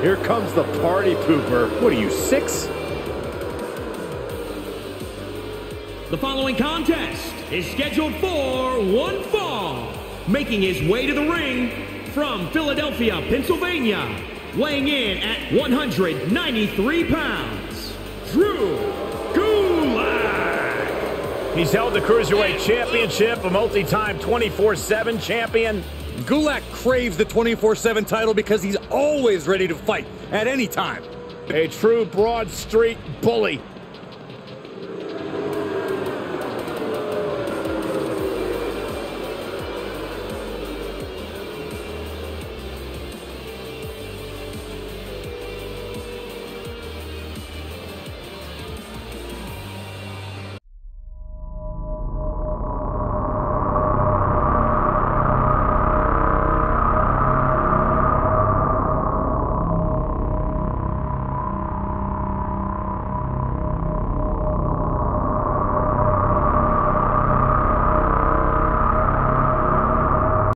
Here comes the party pooper. What are you, six? The following contest is scheduled for one fall. Making his way to the ring from Philadelphia, Pennsylvania, weighing in at 193 pounds, Drew Gulak. He's held the Cruiserweight Championship, a multi-time 24-7 champion. Gulak craves the 24-7 title because he's always ready to fight at any time. A true Broad Street bully.